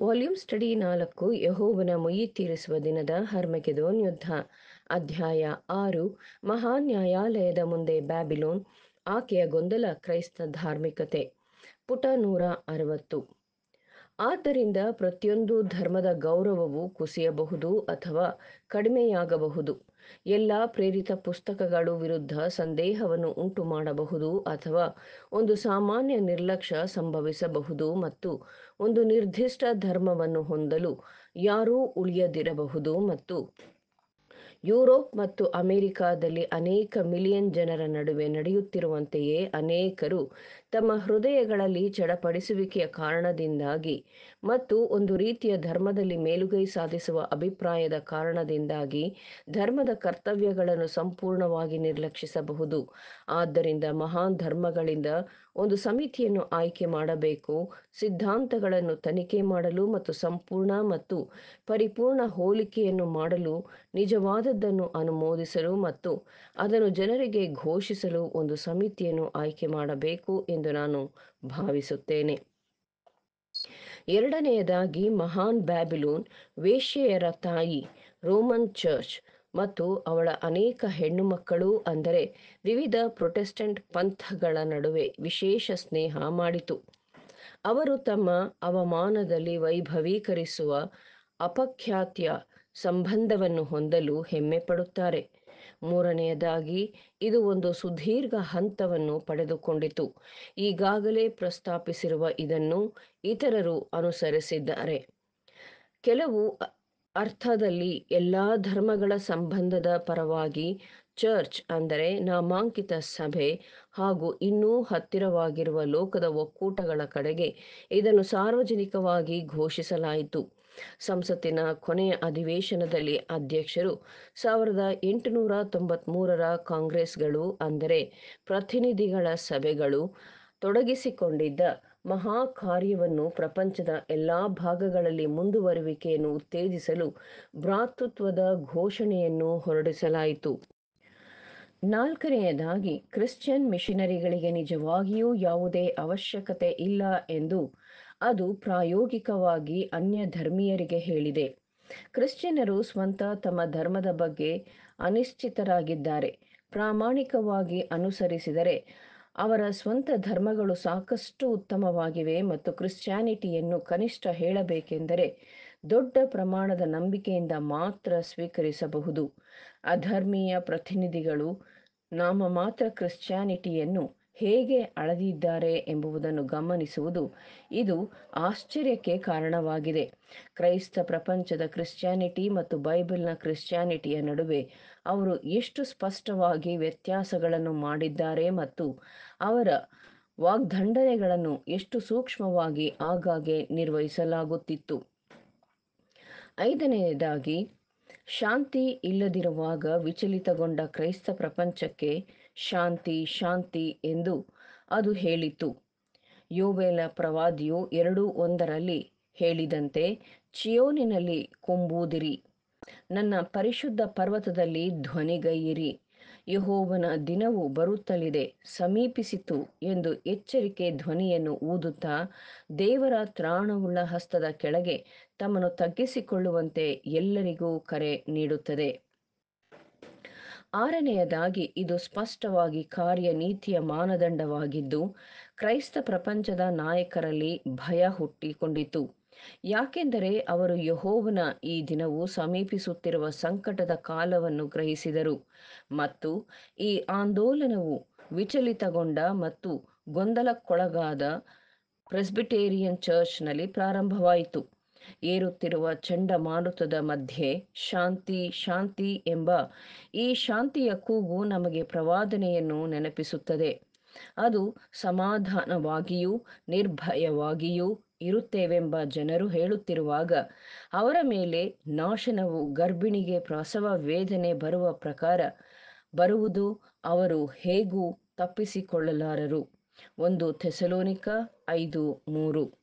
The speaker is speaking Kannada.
ವಾಲ್ಯೂಮ್ ಸ್ಟಡಿ ನಾಲ್ಕು, ಯಹೋವನ ಮುಯಿ ತೀರಿಸುವ ದಿನದ ಹರ್ಮಕೆದೋನ್ ಯುದ್ಧ. ಅಧ್ಯಾಯ ಆರು ಮಹಾ ನ್ಯಾಯಾಲಯದ ಮುಂದೆ ಬ್ಯಾಬಿಲೋನ್, ಆಕೆಯ ಗೊಂದಲ ಕ್ರೈಸ್ತ ಧಾರ್ಮಿಕತೆ. ಪುಟ ನೂರ ಅರವತ್ತು. ಆದ್ದರಿಂದ ಪ್ರತಿಯೊಂದು ಧರ್ಮದ ಗೌರವವು ಕುಸಿಯಬಹುದು ಅಥವಾ ಕಡಿಮೆಯಾಗಬಹುದು. ಎಲ್ಲ ಪ್ರೇರಿತ ಪುಸ್ತಕಗಳು ವಿರುದ್ಧ ಸಂದೇಹವನ್ನು ಉಂಟು ಮಾಡಬಹುದು ಅಥವಾ ಒಂದು ಸಾಮಾನ್ಯ ನಿರ್ಲಕ್ಷ್ಯ ಸಂಭವಿಸಬಹುದು ಮತ್ತು ಒಂದು ನಿರ್ದಿಷ್ಟ ಧರ್ಮವನ್ನು ಹೊಂದಲು ಯಾರೂ ಉಳಿಯದಿರಬಹುದು ಮತ್ತು ಯುರೋಪ್ ಮತ್ತು ಅಮೆರಿಕಾದಲ್ಲಿ ಅನೇಕ ಮಿಲಿಯನ್ ಜನರ ನಡುವೆ ನಡೆಯುತ್ತಿರುವಂತೆಯೇ ಅನೇಕರು ತಮ್ಮ ಹೃದಯಗಳಲ್ಲಿ ಚಡಪಡಿಸುವಿಕೆಯ ಕಾರಣದಿಂದಾಗಿ ಮತ್ತು ಒಂದು ರೀತಿಯ ಧರ್ಮದಲ್ಲಿ ಮೇಲುಗೈ ಸಾಧಿಸುವ ಅಭಿಪ್ರಾಯದ ಕಾರಣದಿಂದಾಗಿ ಧರ್ಮದ ಕರ್ತವ್ಯಗಳನ್ನು ಸಂಪೂರ್ಣವಾಗಿ ನಿರ್ಲಕ್ಷಿಸಬಹುದು. ಆದ್ದರಿಂದ ಮಹಾನ್ ಧರ್ಮಗಳಿಂದ ಒಂದು ಸಮಿತಿಯನ್ನು ಆಯ್ಕೆ ಮಾಡಬೇಕು, ಸಿದ್ಧಾಂತಗಳನ್ನು ತನಿಖೆ ಮಾಡಲು ಮತ್ತು ಸಂಪೂರ್ಣ ಮತ್ತು ಪರಿಪೂರ್ಣ ಹೋಲಿಕೆಯನ್ನು ಮಾಡಲು ನಿಜವಾದದ್ದನ್ನು ಅನುಮೋದಿಸಲು ಮತ್ತು ಅದನ್ನು ಜನರಿಗೆ ಘೋಷಿಸಲು ಒಂದು ಸಮಿತಿಯನ್ನು ಆಯ್ಕೆ ಮಾಡಬೇಕು ಎಂದು ನಾನು ಭಾವಿಸುತ್ತೇನೆ. ಎರಡನೆಯದಾಗಿ, ಮಹಾನ್ ಬ್ಯಾಬಿಲೋನ್ ವೇಶ್ಯೆಯರ ತಾಯಿ, ರೋಮನ್ ಚರ್ಚ್ ಮತ್ತು ಅವಳ ಅನೇಕ ಹೆಣ್ಣು ಮಕ್ಕಳು ಅಂದರೆ ವಿವಿಧ ಪ್ರೊಟೆಸ್ಟೆಂಟ್ ಪಂಥಗಳ ನಡುವೆ ವಿಶೇಷ ಸ್ನೇಹ ಮಾಡಿತು. ಅವರು ತಮ್ಮ ಅವಮಾನದಲ್ಲಿ ವೈಭವೀಕರಿಸುವ ಅಪಖ್ಯಾತಿಯ ಸಂಬಂಧವನ್ನು ಹೊಂದಲು ಹೆಮ್ಮೆ ಪಡುತ್ತಾರೆ ಮೂರನೆಯದಾಗಿ, ಇದು ಒಂದು ಸುದೀರ್ಘ ಹಂತವನ್ನು ಪಡೆದುಕೊಂಡಿತು. ಈಗಾಗಲೇ ಪ್ರಸ್ತಾಪಿಸಿರುವ ಇದನ್ನು ಇತರರು ಅನುಸರಿಸಿದ್ದಾರೆ. ಕೆಲವು ಅರ್ಥದಲ್ಲಿ, ಎಲ್ಲ ಧರ್ಮಗಳ ಸಂಬಂಧದ ಪರವಾಗಿ ಚರ್ಚ್ ಅಂದರೆ ನಾಮಾಂಕಿತ ಸಭೆ ಹಾಗೂ ಇನ್ನೂ ಹತ್ತಿರವಾಗಿರುವ ಲೋಕದ ಒಕ್ಕೂಟಗಳ ಕಡೆಗೆ ಇದನ್ನು ಸಾರ್ವಜನಿಕವಾಗಿ ಘೋಷಿಸಲಾಯಿತು. ಸಂಸತ್ತಿನ ಕೊನೆಯ ಅಧಿವೇಶನದಲ್ಲಿ ಅಧ್ಯಕ್ಷರು ಸಾವಿರದ ಎಂಟುನೂರ ತೊಂಬತ್ಮೂರರ ಕಾಂಗ್ರೆಸ್ಗಳು, ಅಂದರೆ ಪ್ರತಿನಿಧಿಗಳ ಸಭೆಗಳು ತೊಡಗಿಸಿಕೊಂಡಿದ್ದ ಮಹಾ ಕಾರ್ಯವನ್ನು ಪ್ರಪಂಚದ ಎಲ್ಲ ಭಾಗಗಳಲ್ಲಿ ಮುಂದುವರುವಿಕೆಯನ್ನು ಉತ್ತೇಜಿಸಲು ಭ್ರಾತೃತ್ವದ ಘೋಷಣೆಯನ್ನು ಹೊರಡಿಸಲಾಯಿತು. ನಾಲ್ಕನೆಯದಾಗಿ, ಕ್ರಿಶ್ಚಿಯನ್ ಮಿಷನರಿಗಳಿಗೆ ನಿಜವಾಗಿಯೂ ಯಾವುದೇ ಅವಶ್ಯಕತೆ ಇಲ್ಲ ಎಂದು ಅದು ಪ್ರಾಯೋಗಿಕವಾಗಿ ಅನ್ಯ ಧರ್ಮೀಯರಿಗೆ ಹೇಳಿದೆ. ಕ್ರಿಶ್ಚಿಯನರು ಸ್ವಂತ ತಮ್ಮ ಧರ್ಮದ ಬಗ್ಗೆ ಅನಿಶ್ಚಿತರಾಗಿದ್ದಾರೆ. ಪ್ರಾಮಾಣಿಕವಾಗಿ ಅನುಸರಿಸಿದರೆ ಅವರ ಸ್ವಂತ ಧರ್ಮಗಳು ಸಾಕಷ್ಟು ಉತ್ತಮವಾಗಿವೆ ಮತ್ತು ಕ್ರಿಶ್ಚಿಯಾನಿಟಿಯನ್ನು ಕನಿಷ್ಠ ಹೇಳಬೇಕೆಂದರೆ ದೊಡ್ಡ ಪ್ರಮಾಣದ ನಂಬಿಕೆಯಿಂದ ಮಾತ್ರ ಸ್ವೀಕರಿಸಬಹುದು. ಅಧರ್ಮೀಯ ಪ್ರತಿನಿಧಿಗಳು ನಾಮಮಾತ್ರ ಕ್ರಿಶ್ಚಿಯಾನಿಟಿಯನ್ನು ಹೇಗೆ ಅಳದಿದ್ದಾರೆ ಎಂಬುದನ್ನು ಗಮನಿಸುವುದು ಇದು ಆಶ್ಚರ್ಯಕ್ಕೆ ಕಾರಣವಾಗಿದೆ. ಕ್ರೈಸ್ತ ಪ್ರಪಂಚದ ಕ್ರಿಶ್ಚಿಯಾನಿಟಿ ಮತ್ತು ಬೈಬಲ್ನ ಕ್ರಿಶ್ಚಿಯಾನಿಟಿಯ ನಡುವೆ ಅವರು ಎಷ್ಟು ಸ್ಪಷ್ಟವಾಗಿ ವ್ಯತ್ಯಾಸಗಳನ್ನು ಮಾಡಿದ್ದಾರೆ ಮತ್ತು ಅವರ ವಾಗ್ದಂಡನೆಗಳನ್ನು ಎಷ್ಟು ಸೂಕ್ಷ್ಮವಾಗಿ ಆಗಾಗ್ಗೆ ನಿರ್ವಹಿಸಲಾಗುತ್ತಿತ್ತು. ಐದನೆಯದಾಗಿ, ಶಾಂತಿ ಇಲ್ಲದಿರುವಾಗ ವಿಚಲಿತಗೊಂಡ ಕ್ರೈಸ್ತ ಪ್ರಪಂಚಕ್ಕೆ ಶಾಂತಿ ಶಾಂತಿ ಎಂದು ಅದು ಹೇಳಿತು. ಯೋವೇಲ ಪ್ರವಾದಿಯು ಎರಡು ಒಂದರಲ್ಲಿ ಹೇಳಿದಂತೆ, ಚಿಯೋನಿನಲ್ಲಿ ಕುಂಬೂದಿರಿ, ನನ್ನ ಪರಿಶುದ್ಧ ಪರ್ವತದಲ್ಲಿ ಧ್ವನಿಗೈಯಿರಿ. ಯಹೋವನ ದಿನವು ಬರುತ್ತಲಿದೆ, ಸಮೀಪಿಸಿತು ಎಂದು ಎಚ್ಚರಿಕೆ ಧ್ವನಿಯನ್ನು ಊದುತ್ತಾ, ದೇವರ ತ್ರಾಣವುಳ್ಳ ಹಸ್ತದ ಕೆಳಗೆ ತಮ್ಮನ್ನು ತಗ್ಗಿಸಿಕೊಳ್ಳುವಂತೆ ಎಲ್ಲರಿಗೂ ಕರೆ ನೀಡುತ್ತದೆ. ಆರನೆಯದಾಗಿ ಇದು ಸ್ಪಷ್ಟವಾಗಿ ಕಾರ್ಯನೀತಿಯ ಮಾನದಂಡವಾಗಿದ್ದು, ಕ್ರೈಸ್ತ ಪ್ರಪಂಚದ ನಾಯಕರಲ್ಲಿ ಭಯ ಹುಟ್ಟಿಕೊಂಡಿತು. ಯಾಕೆಂದರೆ ಅವರು ಯಹೋವನ ಈ ದಿನವು ಸಮೀಪಿಸುತ್ತಿರುವ ಸಂಕಟದ ಕಾಲವನ್ನು ಗ್ರಹಿಸಿದರು ಮತ್ತು ಈ ಆಂದೋಲನವು ವಿಚಲಿತಗೊಂಡ ಮತ್ತು ಗೊಂದಲಕ್ಕೊಳಗಾದ ಪ್ರೆಸ್ಬಿಟೇರಿಯನ್ ಚರ್ಚ್ನಲ್ಲಿ ಪ್ರಾರಂಭವಾಯಿತು. ಏರುತ್ತಿರುವ ಚಂಡಮಾರುತದ ಮಧ್ಯೆ ಶಾಂತಿ ಶಾಂತಿ ಎಂಬ ಈ ಶಾಂತಿಯ ಕೂಗು ನಮಗೆ ಪ್ರವಾದನೆಯನ್ನು ನೆನಪಿಸುತ್ತದೆ. ಅದು ಸಮಾಧಾನವಾಗಿಯೂ, ನಿರ್ಭಯವಾಗಿಯೂ ಇರುತ್ತೇವೆಂಬ ಜನರು ಹೇಳುತ್ತಿರುವಾಗ ಅವರ ಮೇಲೆ ನಾಶನವು, ಗರ್ಭಿಣಿಗೆ ಪ್ರಸವ ವೇದನೆ ಬರುವ ಪ್ರಕಾರ ಬರುವುದು ಅವರು ಹೇಗೂ ತಪ್ಪಿಸಿಕೊಳ್ಳಲಾರರು? ಒಂದು ಥೆಸಲೋನಿಕ ಐದು ಮೂರು.